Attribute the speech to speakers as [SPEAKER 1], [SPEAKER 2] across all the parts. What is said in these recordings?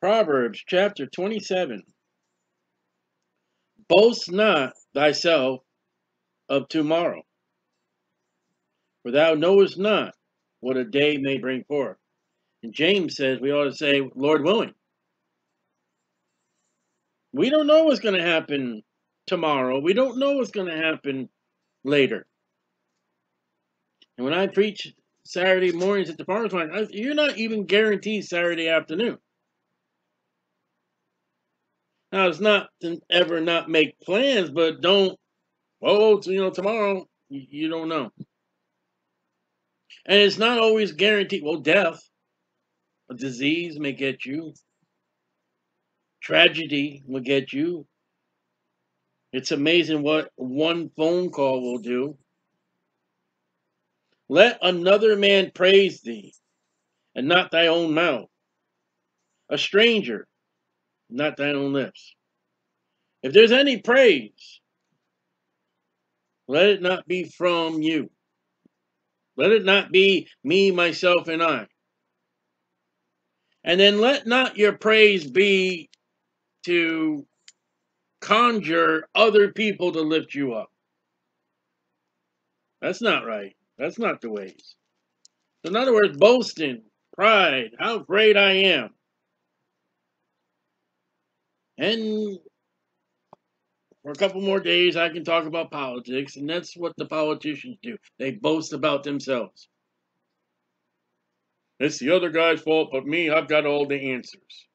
[SPEAKER 1] Proverbs chapter 27. Boast not thyself of tomorrow, for thou knowest not what a day may bring forth. And James says we ought to say, Lord willing. We don't know what's going to happen tomorrow. We don't know what's going to happen later. And when I preach Saturday mornings at the farmer's market, you're not even guaranteed Saturday afternoon. Now, it's not to ever not make plans, but don't, oh, you know, tomorrow, you, you don't know. And it's not always guaranteed. Well, death, a disease may get you, tragedy will get you. It's amazing what one phone call will do. Let another man praise thee, and not thy own mouth. A stranger, not thine own lips. If there's any praise, let it not be from you. Let it not be me, myself, and I. And then let not your praise be to conjure other people to lift you up. That's not right. That's not the ways. In other words, boasting, pride, how great I am. And for a couple more days, I can talk about politics, and that's what the politicians do. They boast about themselves. It's the other guy's fault, but me, I've got all the answers.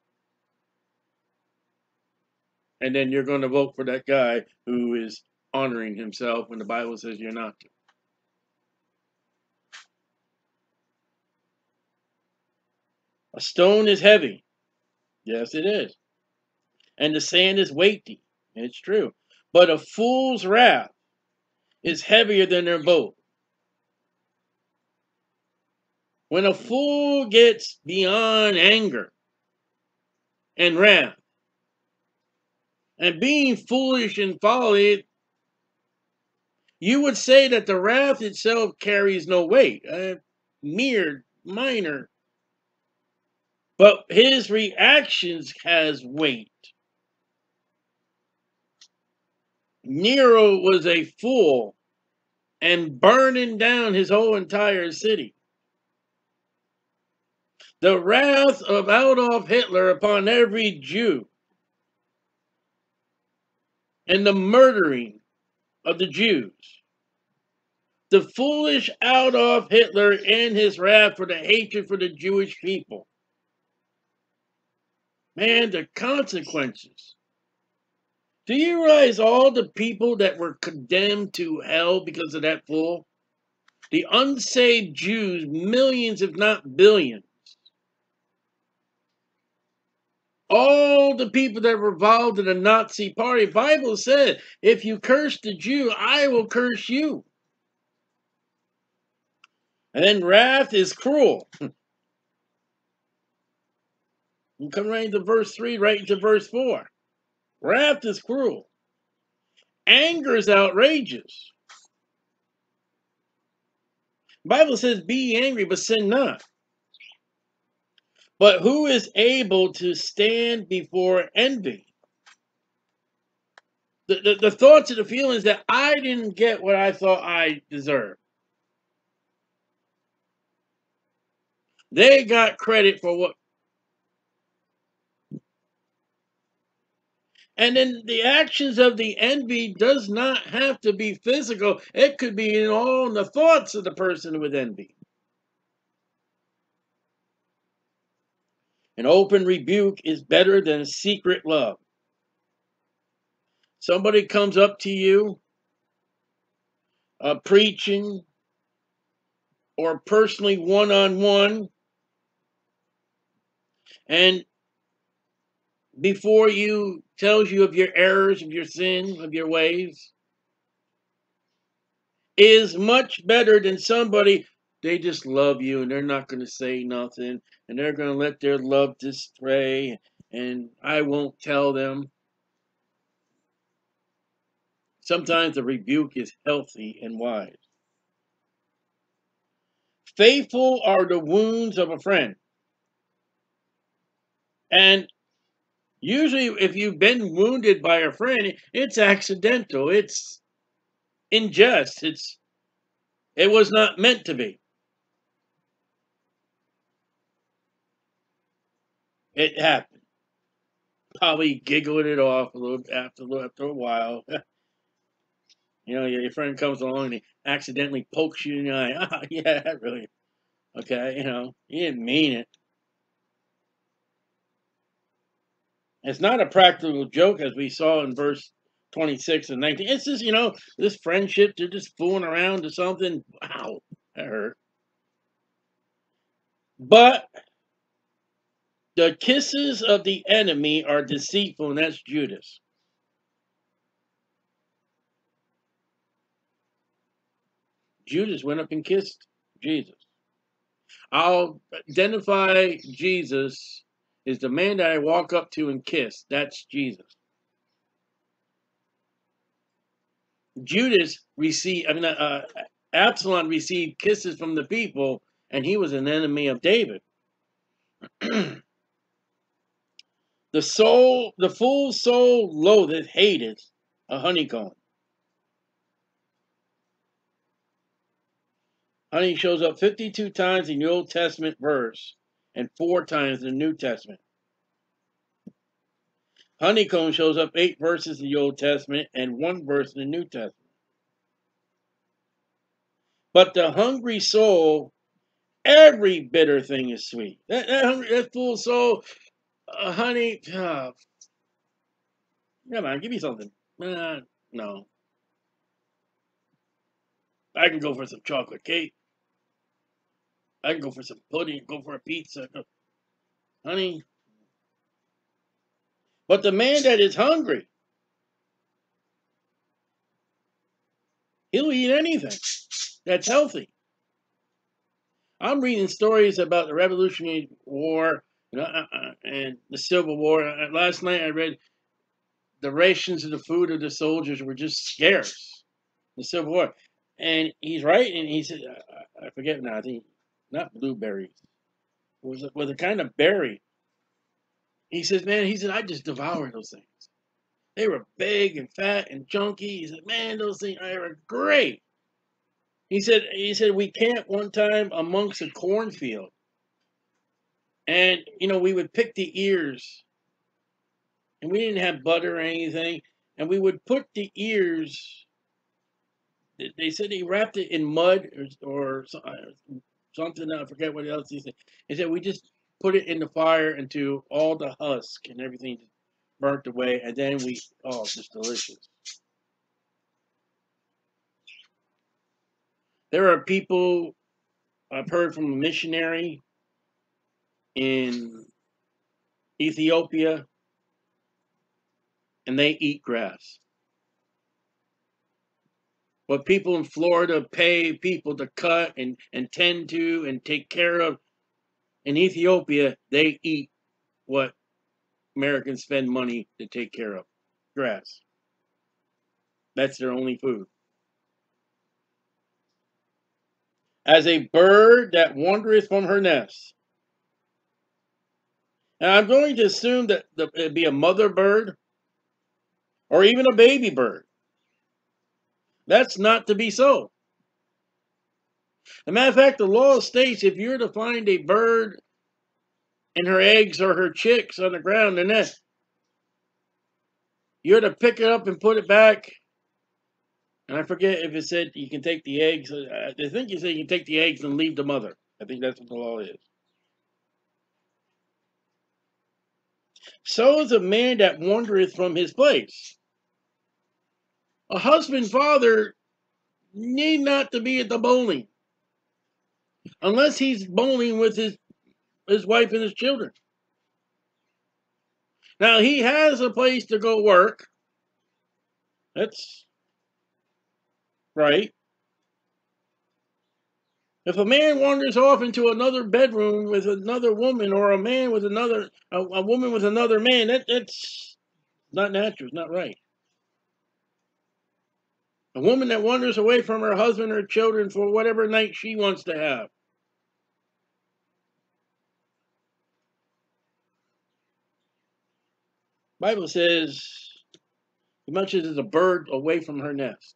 [SPEAKER 1] And then you're going to vote for that guy who is honoring himself when the Bible says you're not to. A stone is heavy. Yes, it is and the sand is weighty. It's true. But a fool's wrath is heavier than their boat. When a fool gets beyond anger and wrath, and being foolish and folly, you would say that the wrath itself carries no weight, a mere minor. But his reactions has weight. Nero was a fool and burning down his whole entire city. The wrath of Adolf Hitler upon every Jew and the murdering of the Jews. The foolish Adolf Hitler and his wrath for the hatred for the Jewish people. Man, the consequences do you realize all the people that were condemned to hell because of that fool? The unsaved Jews, millions, if not billions. All the people that were involved in the Nazi party, Bible said, if you curse the Jew, I will curse you. And then wrath is cruel. you come right into verse 3, right into verse 4. Wrath is cruel. Anger is outrageous. Bible says, be angry, but sin not. But who is able to stand before envy? The, the, the thoughts and the feelings that I didn't get what I thought I deserved. They got credit for what And then the actions of the envy does not have to be physical. It could be in all the thoughts of the person with envy. An open rebuke is better than secret love. Somebody comes up to you, uh, preaching, or personally one on one, and before you tells you of your errors, of your sin, of your ways, is much better than somebody they just love you and they're not going to say nothing and they're going to let their love stray and I won't tell them. Sometimes the rebuke is healthy and wise. Faithful are the wounds of a friend, and Usually, if you've been wounded by a friend, it's accidental. It's in jest. It's it was not meant to be. It happened. Probably giggled it off a little after after a while. you know, your friend comes along and he accidentally pokes you in the eye. Ah, yeah, really. Okay, you know, he didn't mean it. It's not a practical joke, as we saw in verse 26 and 19. It's just, you know, this friendship, they're just fooling around to something. Wow, that hurt. But the kisses of the enemy are deceitful, and that's Judas. Judas went up and kissed Jesus. I'll identify Jesus is the man that I walk up to and kiss. That's Jesus. Judas received, I mean, uh, uh, Absalom received kisses from the people, and he was an enemy of David. the soul, the full soul loatheth, hateth a honeycomb. Honey shows up 52 times in the Old Testament verse and four times in the New Testament. Honeycomb shows up eight verses in the Old Testament and one verse in the New Testament. But the hungry soul, every bitter thing is sweet. That, that, hungry, that full soul, uh, honey, uh, come on, give me something. Uh, no. I can go for some chocolate cake. I can go for some pudding, go for a pizza. Honey. But the man that is hungry, he'll eat anything that's healthy. I'm reading stories about the Revolutionary War uh, uh, and the Civil War. Uh, last night I read the rations of the food of the soldiers were just scarce. The Civil War. And he's right, and he said, I forget now, I think not blueberries. It was a, was a kind of berry. He says, man, he said, I just devoured those things. They were big and fat and chunky. He said, man, those things are great. He said, he said, we camped one time amongst a cornfield. And, you know, we would pick the ears. And we didn't have butter or anything. And we would put the ears, they said he wrapped it in mud or, or something I forget what else he said. He said we just put it in the fire until all the husk and everything burnt away, and then we oh, it's just delicious. There are people I've heard from a missionary in Ethiopia, and they eat grass. What people in Florida pay people to cut and, and tend to and take care of. In Ethiopia, they eat what Americans spend money to take care of grass. That's their only food. As a bird that wandereth from her nest. And I'm going to assume that it'd be a mother bird or even a baby bird. That's not to be so. As a matter of fact, the law states if you're to find a bird and her eggs or her chicks on the ground, and then you're to pick it up and put it back. And I forget if it said you can take the eggs. I think you say you can take the eggs and leave the mother. I think that's what the law is. So is a man that wandereth from his place. A husband father need not to be at the bowling unless he's bowling with his his wife and his children. Now he has a place to go work. That's right. If a man wanders off into another bedroom with another woman, or a man with another, a, a woman with another man, that, that's not natural. It's not right. A woman that wanders away from her husband or children for whatever night she wants to have. Bible says, as much as a bird away from her nest.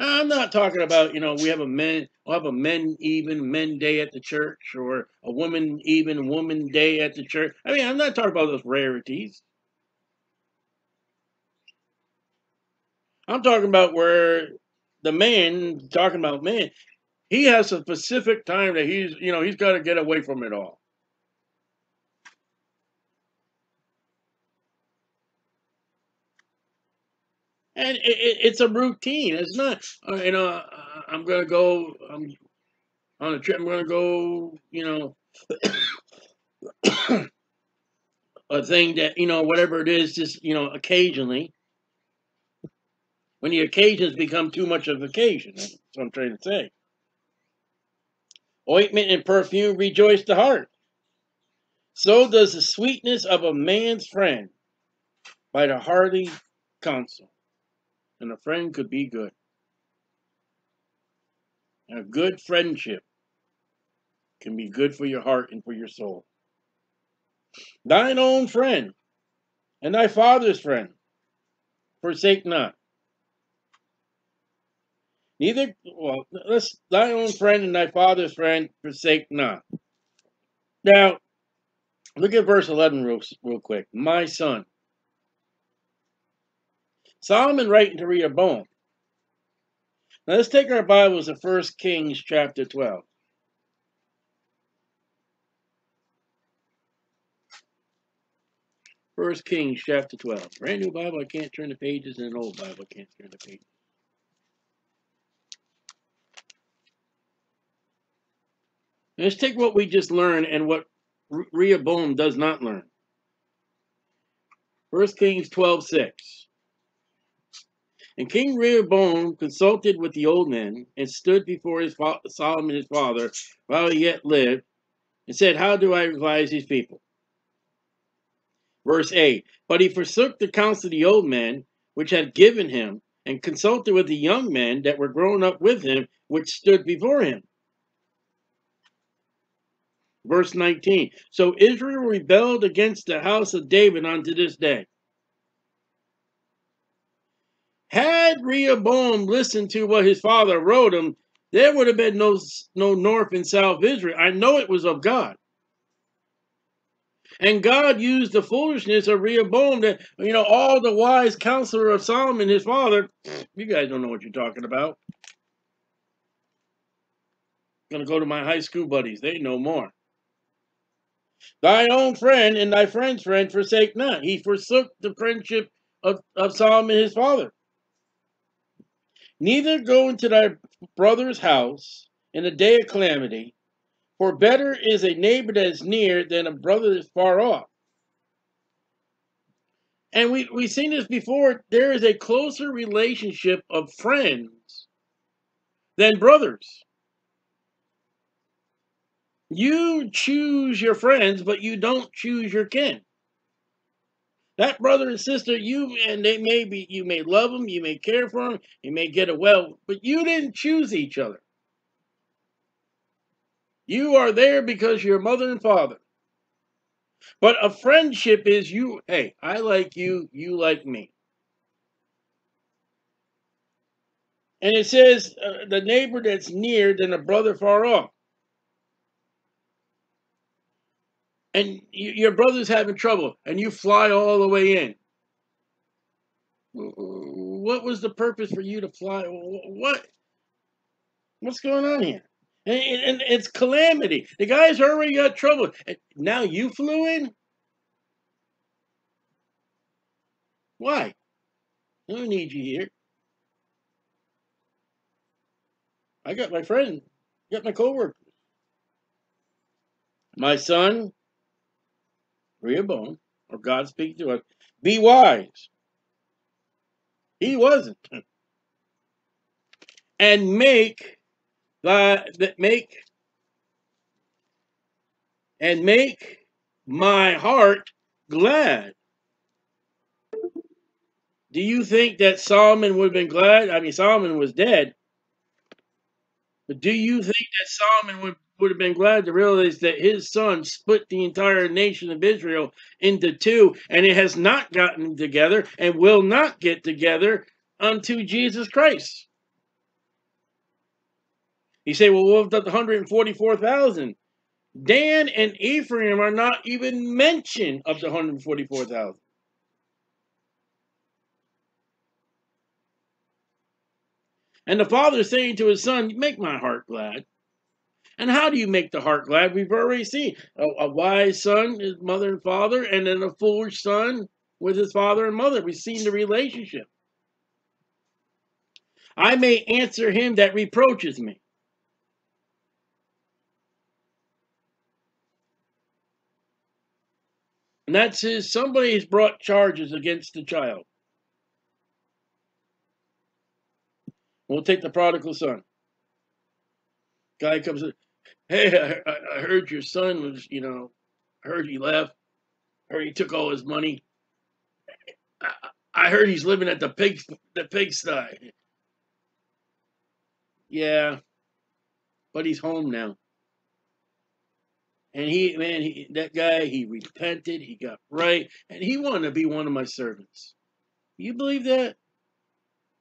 [SPEAKER 1] I'm not talking about, you know, we have a men, we'll have a men even men day at the church or a woman even woman day at the church. I mean, I'm not talking about those rarities. I'm talking about where the man, talking about man, he has a specific time that he's, you know, he's got to get away from it all. and it, it, it's a routine. It's not, uh, you know, I'm gonna go. I'm on a trip. I'm gonna go. You know, a thing that you know, whatever it is, just you know, occasionally. When the occasions become too much of occasion, that's what I'm trying to say. Ointment and perfume rejoice the heart. So does the sweetness of a man's friend by the hearty counsel and a friend could be good. And a good friendship can be good for your heart and for your soul. Thine own friend and thy father's friend forsake not. Neither, well, let's, thy own friend and thy father's friend forsake not. Now, look at verse 11 real, real quick. My son, Solomon writing to Rehoboam. Now let's take our Bibles to 1 Kings chapter 12. First Kings chapter 12. Brand new Bible, I can't turn the pages, and an old Bible, I can't turn the pages. Let's take what we just learned and what Rehoboam does not learn. First Kings 12, 6. And King Rehoboam consulted with the old men and stood before his Solomon his father while he yet lived and said, How do I advise these people? Verse 8 But he forsook the counsel of the old men which had given him, and consulted with the young men that were grown up with him, which stood before him. Verse 19 So Israel rebelled against the house of David unto this day. Had Rehoboam listened to what his father wrote him, there would have been no, no north and south Israel. I know it was of God. And God used the foolishness of Rehoboam that, you know, all the wise counselor of Solomon, his father, you guys don't know what you're talking about. I'm going to go to my high school buddies. They know more. Thy own friend and thy friend's friend forsake not. He forsook the friendship of, of Solomon, his father. Neither go into thy brother's house in a day of calamity, for better is a neighbor that is near than a brother that is far off. And we, we've seen this before. There is a closer relationship of friends than brothers. You choose your friends, but you don't choose your kin. That brother and sister, you and they may be, you may love them, you may care for them, you may get a well, but you didn't choose each other. You are there because your mother and father. But a friendship is you, hey, I like you, you like me. And it says uh, the neighbor that's near than a brother far off. And you, your brother's having trouble and you fly all the way in. What was the purpose for you to fly? What? What's going on here? And, and it's calamity. The guy's already got trouble. And now you flew in? Why? I don't need you here. I got my friend, got my coworkers. My son, Rehoboam, or God speaking to us, be wise. He wasn't. And make that make and make my heart glad. Do you think that Solomon would have been glad? I mean, Solomon was dead. But do you think that Solomon would, would have been glad to realize that his son split the entire nation of Israel into two, and it has not gotten together and will not get together unto Jesus Christ? You say, well, what about the 144,000? Dan and Ephraim are not even mentioned of the 144,000. And the father saying to his son, Make my heart glad. And how do you make the heart glad? We've already seen a, a, wise son, his mother and father, and then a foolish son with his father and mother. We've seen the relationship. I may answer him that reproaches me. And that says somebody's brought charges against the child. We'll take the prodigal son. Guy comes in, hey, I, I heard your son was, you know, heard he left, heard he took all his money. I, I heard he's living at the pig, the pigsty. Yeah, but he's home now. And he, man, he, that guy, he repented, he got right, and he wanted to be one of my servants. You believe that?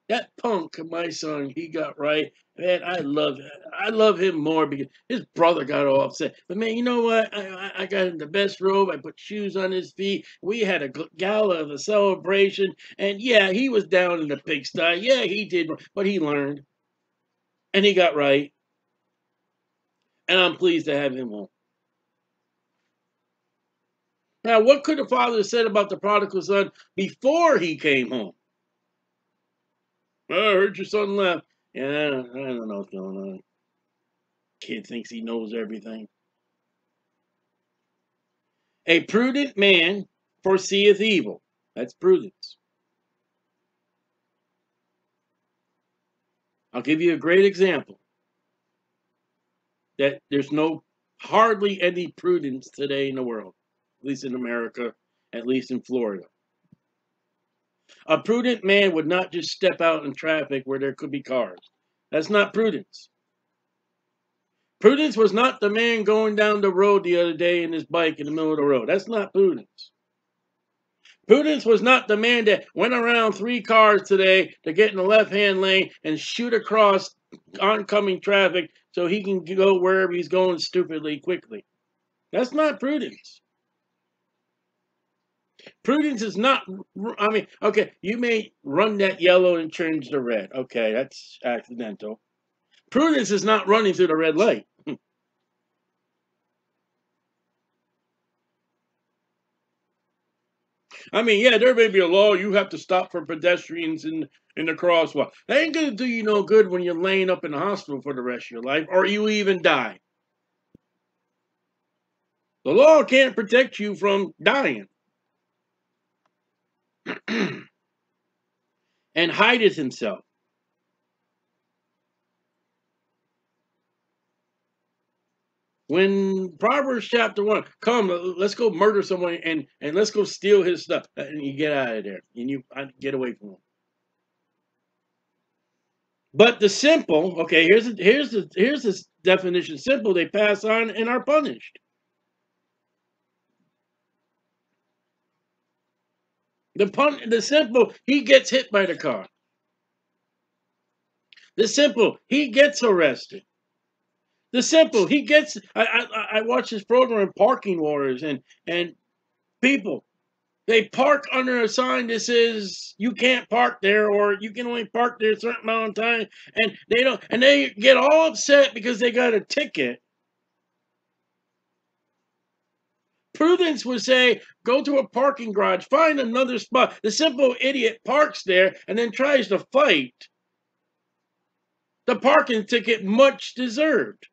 [SPEAKER 1] That punk, my son, he got right. Man, I love I love him more because his brother got all upset. But man, you know what? I, I got him the best robe. I put shoes on his feet. We had a gala of a celebration. And yeah, he was down in the pigsty. Yeah, he did, but he learned. And he got right. And I'm pleased to have him home. Now, what could the father have said about the prodigal son before he came home? I heard your son left. Yeah, I don't know what's going on. Kid thinks he knows everything. A prudent man foreseeth evil. That's prudence. I'll give you a great example. That there's no hardly any prudence today in the world, at least in America, at least in Florida. A prudent man would not just step out in traffic where there could be cars. That's not prudence. Prudence was not the man going down the road the other day in his bike in the middle of the road. That's not prudence. Prudence was not the man that went around three cars today to get in the left hand lane and shoot across oncoming traffic so he can go wherever he's going stupidly quickly. That's not prudence. Prudence is not, I mean, okay, you may run that yellow and change the red. Okay, that's accidental. Prudence is not running through the red light. Hmm. I mean, yeah, there may be a law you have to stop for pedestrians in in the crosswalk. That ain't gonna do you no good when you're laying up in the hospital for the rest of your life, or you even die. The law can't protect you from dying. and hideth himself. When Proverbs chapter one, come, let's go murder someone and and let's go steal his stuff, uh, and you get out of there, and you uh, get away from him. But the simple, okay, here's here's the here's the definition. Simple, they pass on and are punished. The pun, the simple, he gets hit by the car. The simple, he gets arrested. The simple, he gets. I I, I watch this program, Parking Wars, and and people, they park under a sign that says you can't park there, or you can only park there a certain amount of time, and they don't, and they get all upset because they got a ticket Prudence would say, go to a parking garage, find another spot. The simple idiot parks there and then tries to fight. The parking ticket much deserved.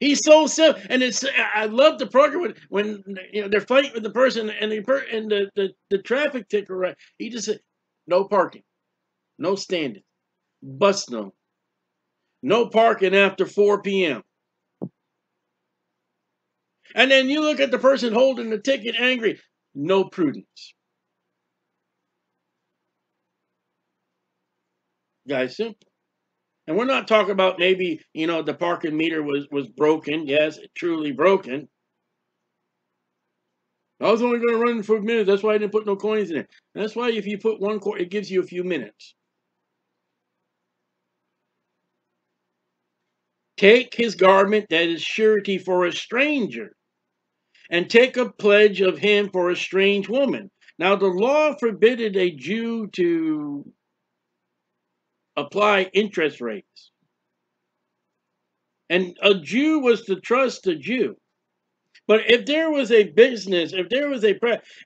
[SPEAKER 1] He's so simple, and it's. I love the program when, when you know they're fighting with the person and the and the the, the traffic ticket. Right, he just said, no parking, no standing, bus no, no parking after four p.m. And then you look at the person holding the ticket angry. No prudence. Guys, simple. And we're not talking about maybe, you know, the parking meter was, was broken. Yes, truly broken. I was only going to run for a minute. That's why I didn't put no coins in it. That's why if you put one coin, it gives you a few minutes. Take his garment that is surety for a stranger, and take a pledge of him for a strange woman. Now the law forbidded a Jew to apply interest rates. And a Jew was to trust a Jew. But if there was a business, if there was a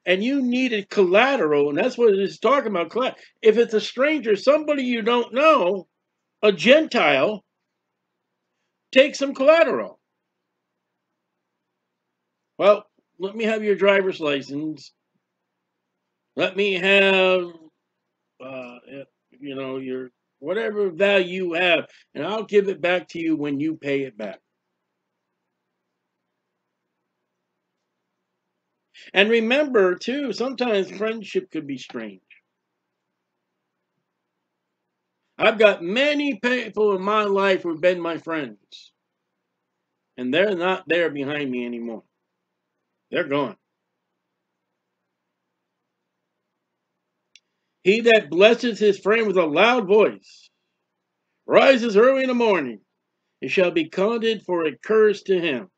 [SPEAKER 1] and you needed collateral, and that's what it is talking about. If it's a stranger, somebody you don't know, a Gentile, take some collateral. Well, let me have your driver's license. Let me have, uh, you know, your whatever value you have, and I'll give it back to you when you pay it back. And remember, too, sometimes friendship could be strange. I've got many people in my life who've been my friends. And they're not there behind me anymore. They're gone. He that blesses his friend with a loud voice rises early in the morning. It shall be counted for a curse to him.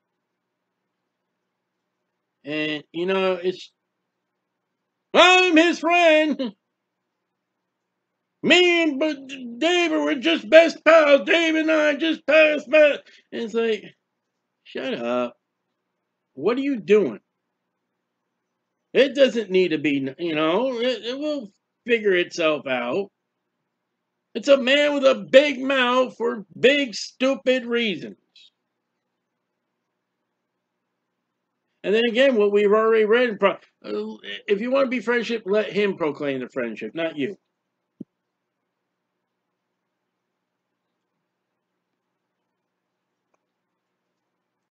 [SPEAKER 1] And, you know, it's, I'm his friend. Me and David were just best pals. Dave and I just passed by. And it's like, shut up. What are you doing? It doesn't need to be, you know, it, it will figure itself out. It's a man with a big mouth for big, stupid reasons. And then again, what we've already read, if you want to be friendship, let him proclaim the friendship, not you.